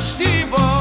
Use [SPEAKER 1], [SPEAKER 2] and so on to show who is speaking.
[SPEAKER 1] στην